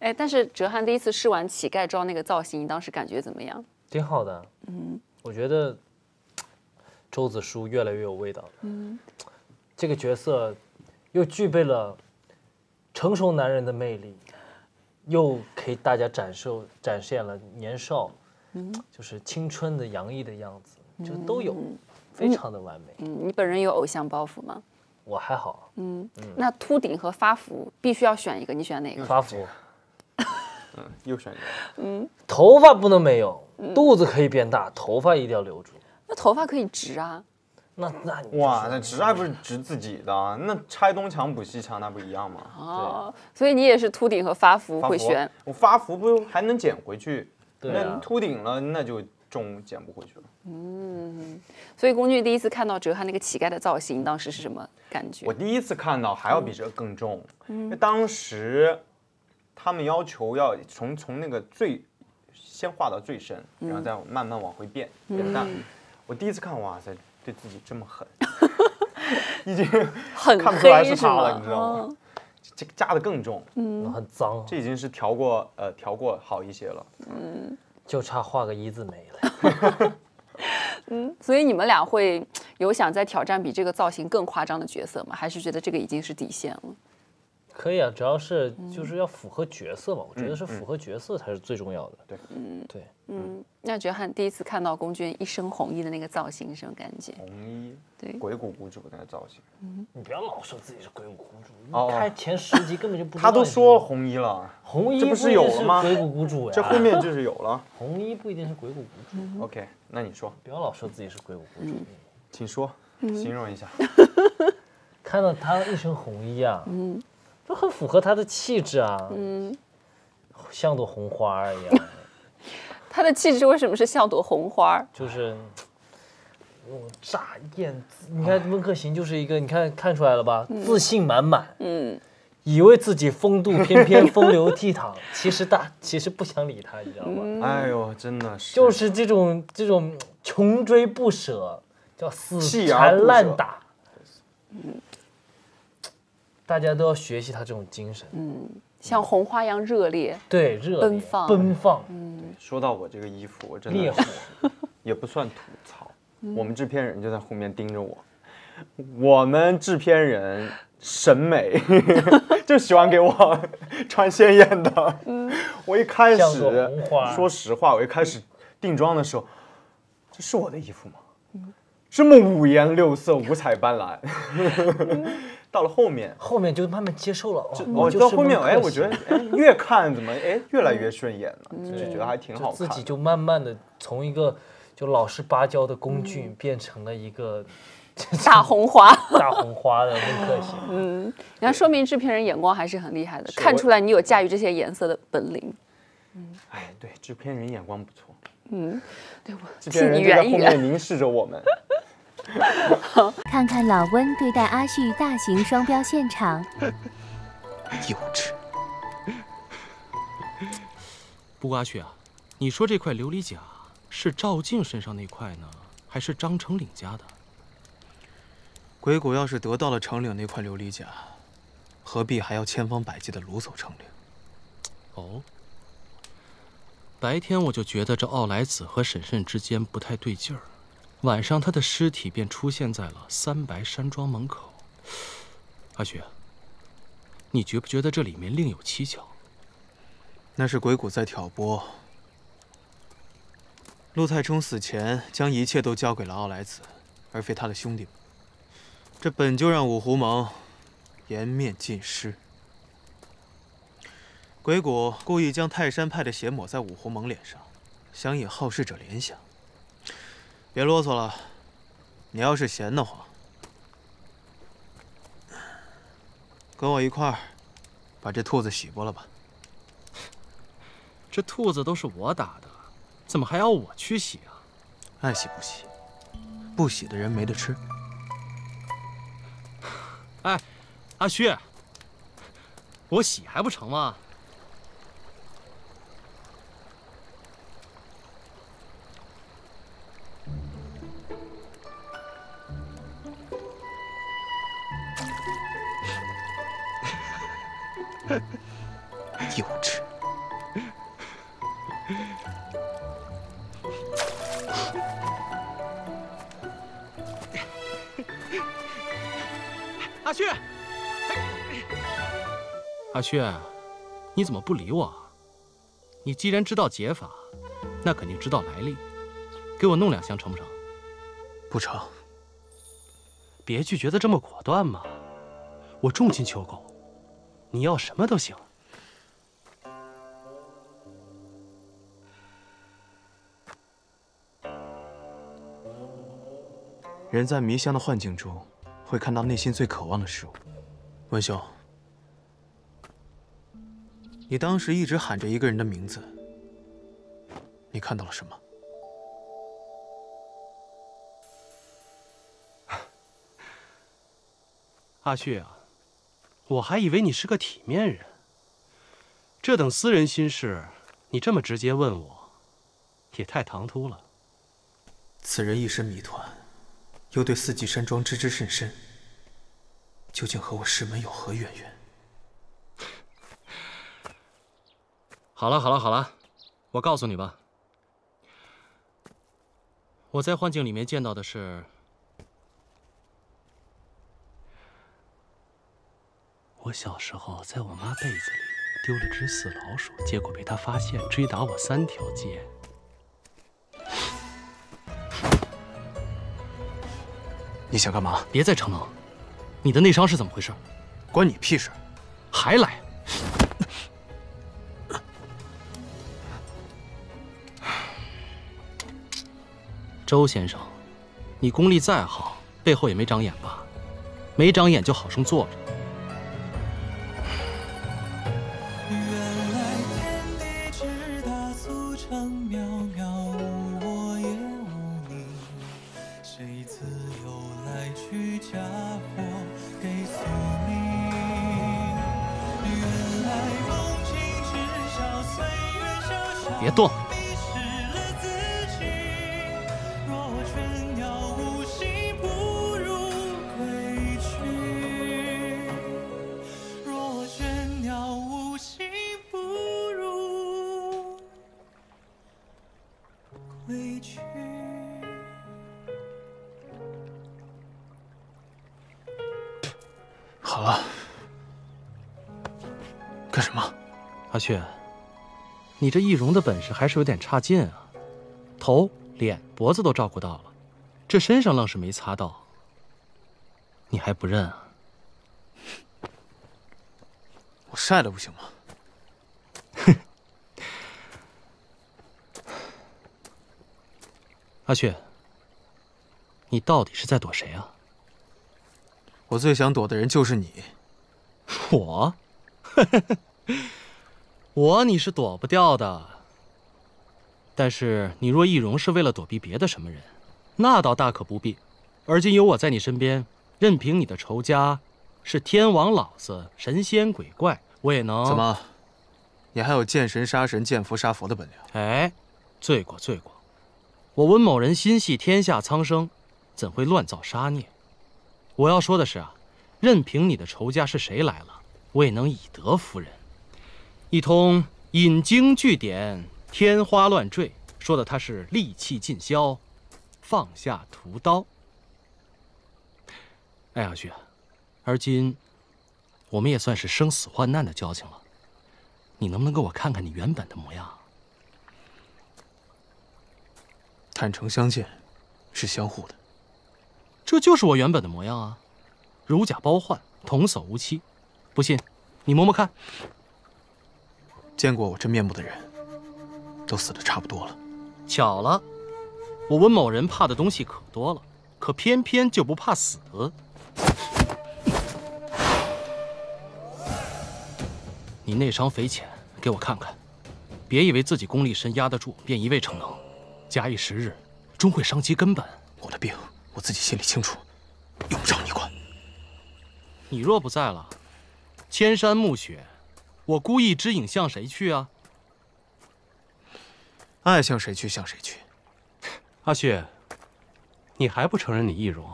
哎，但是哲瀚第一次试完乞丐装那个造型，你当时感觉怎么样？挺好的。嗯，我觉得周子舒越来越有味道了。嗯，这个角色又具备了成熟男人的魅力，又给大家展示展现了年少，嗯，就是青春的洋溢的样子，就都有，非常的完美。嗯，你本人有偶像包袱吗？我还好，嗯，那秃顶和发福必须要选一个，你选哪个？发福，嗯，又选一个。嗯头发不能没有，肚子可以变大，头发一定要留住。那头发可以直啊。那那你哇，那直还不是直自己的，那拆东墙补西墙那不一样吗？哦，所以你也是秃顶和发福会选。我发福不还能剪回去？对啊那秃顶了，那就重剪不回去了。嗯所以龚俊第一次看到哲瀚那个乞丐的造型，当时是什么感觉我？第一次看到还要比这个更重，因为当时他们要求要从从那个最先画到最深，然后再慢慢往回变变淡。我第一次看，哇塞，对自己这么狠，已经很看不出来是是他了，吗你知道吗？这个加的更重，那很脏，这已经是调过呃调过好一些了。嗯就差画个一字眉了。嗯所以你们俩会有想再挑战比这个造型更夸张的角色吗？还是觉得这个已经是底线了？可以啊，主要是就是要符合角色嘛，我觉得是符合角色才是最重要的。对，嗯对，嗯，那哲瀚第一次看到龚俊一身红衣的那个造型是什么感觉？红衣对鬼谷谷主那个造型，嗯你不要老说自己是鬼谷谷主，哦你开前十集根本就不知道他都说红衣了，红衣这不是有了吗鬼谷谷主呀，这后面就是有了。红衣不一定是鬼谷谷主，OK，那你说，不要老说自己是鬼谷谷主。请说，形容一下。看到他一身红衣啊，嗯，都很符合他的气质啊，嗯，像朵红花一样，他的气质为什么是像朵红花？就是那种乍艳自。你看温客行就是一个，你看看出来了吧，自信满满，嗯，以为自己风度翩翩、风流倜傥，其实大其实不想理他，你知道吗？哎呦，真的是，就是这种这种穷追不舍，叫死缠烂打。大家都要学习他这种精神，嗯像红花一样热烈。对，热烈奔放奔放，说到我这个衣服，我真的烈火。也不算吐槽，我们制片人就在后面盯着我。我们制片人审美 就喜欢给我穿鲜艳的。嗯我一开始说实话，我一开始定妆的时候，这是我的衣服吗？这么五颜六色、五彩斑斓。到了后面，后面就慢慢接受了。哦我到后面，哎，我觉得哎，越看怎么哎越来越顺眼了，就觉得还挺好自己就慢慢的从一个就老实巴交的工具变成了一个 大红花，大红花的温客行。然后说明制片人眼光还是很厉害的，看出来你有驾驭这些颜色的本领。嗯哎，对，制片人眼光不错。嗯，对我制替片人就在后你圆一圆。面凝视着我们。看看老温对待阿旭大型双标现场，幼稚。不过阿旭啊，你说这块琉璃甲是赵静身上那块呢，还是张成岭家的？鬼谷要是得到了成岭那块琉璃甲，何必还要千方百计的掳走成岭？哦，白天我就觉得这奥莱子和沈慎之间不太对劲儿，晚上他的尸体便出现在了三白山庄门口。阿雪，你觉不觉得这里面另有蹊跷？那是鬼谷在挑拨。陆太冲死前将一切都交给了奥莱子，而非他的兄弟们。这本就让五湖盟颜面尽失。鬼谷故意将泰山派的血抹在五湖盟脸上，想引好事者联想。别啰嗦了，你要是闲得慌，跟我一块儿把这兔子洗过了吧。这兔子都是我打的，怎么还要我去洗啊？爱洗不洗，不洗的人没得吃。哎，阿旭，我洗还不成吗？幼稚。阿旭。阿旭你怎么不理我你既然知道解法那肯定知道来历给我弄两箱成不成？不成。别拒绝的这么果断嘛。我重金求购你要什么都行。人在迷香的幻境中，会看到内心最渴望的事物。文兄，你当时一直喊着一个人的名字，你看到了什么？阿旭啊，我还以为你是个体面人。这等私人心事，你这么直接问我，也太唐突了。此人一身谜团，又对四季山庄知之甚深，究竟和我师门有何渊源？好了好了好了，我告诉你吧，我在幻境里面见到的是。我小时候在我妈被子里丢了只死老鼠，结果被她发现，追打我三条街。你想干嘛？别再逞能！你的内伤是怎么回事？关你屁事！还来！周先生，你功力再好，背后也没长眼吧？没长眼就好生坐着。别动！好了，干什么？阿旭。你这易容的本事还是有点差劲啊，头、脸、脖子都照顾到了，这身上愣是没擦到，你还不认啊？我晒了不行吗？哼，阿旭，你到底是在躲谁啊？我最想躲的人就是你。我？我你是躲不掉的，但是你若易容是为了躲避别的什么人，那倒大可不必。而今有我在你身边，任凭你的仇家是天王老子、神仙鬼怪，我也能。怎么，你还有见神杀神、见佛杀佛的本领？哎，罪过罪过！我温某人心系天下苍生，怎会乱造杀孽？我要说的是啊，任凭你的仇家是谁来了，我也能以德服人。一通引经据典，天花乱坠，说的他是戾气尽消，放下屠刀。哎，阿旭，而今我们也算是生死患难的交情了，你能不能给我看看你原本的模样？坦诚相见，是相互的。这就是我原本的模样啊，如假包换，童叟无欺。不信，你摸摸看。见过我真面目的人，都死的差不多了。巧了，我温某人怕的东西可多了，可偏偏就不怕死。你内伤匪浅，给我看看，别以为自己功力深压得住便一味逞能，假以时日，终会伤及根本。我的病我自己心里清楚，用不着你管。你若不在了，千山暮雪。我孤意之影向谁去啊？爱向谁去向谁去。阿旭，你还不承认你易容？